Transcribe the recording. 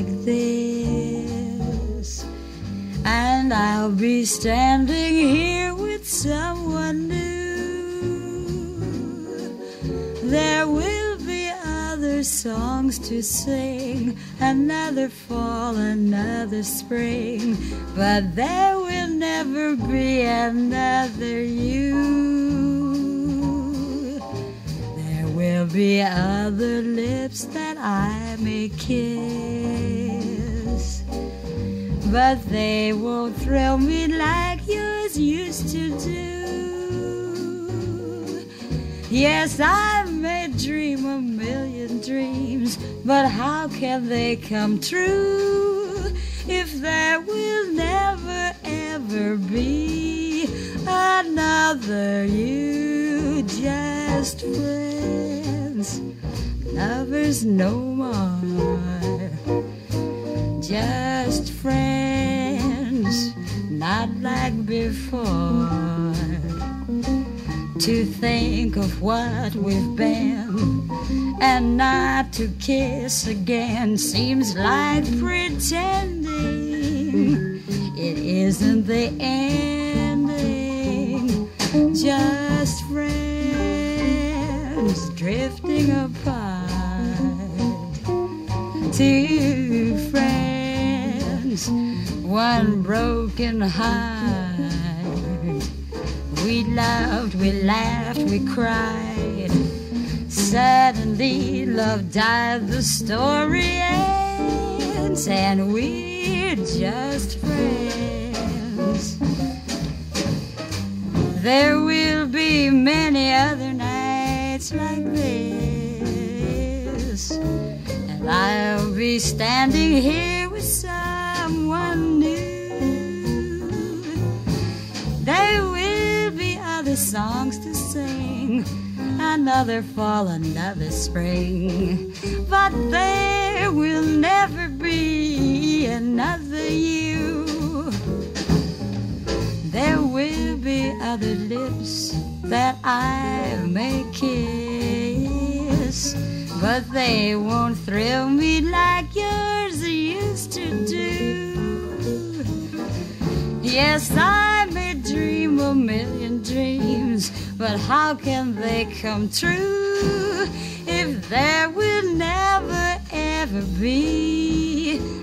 like this. And I'll be standing here with someone new. There will be other songs to sing, another fall, another spring, but there will never be another you. Be other lips that I may kiss, but they won't thrill me like yours used to do. Yes, I may dream a million dreams, but how can they come true if there will never ever be another you? Just friends, lovers no more. Just friends, not like before. To think of what we've been and not to kiss again seems like pretending. It isn't the ending. Just friends drifting apart two friends one broken heart we loved, we laughed, we cried. Suddenly, love died, the story ends, and we're just friends. There will be many other nights like this, be standing here with someone new. There will be other songs to sing, another fall, another spring. But there will never be another you. There will be other lips that I may kiss, but they won't thrill me like yours used to do. Yes, I may dream a million dreams, but how can they come true if there will never ever be?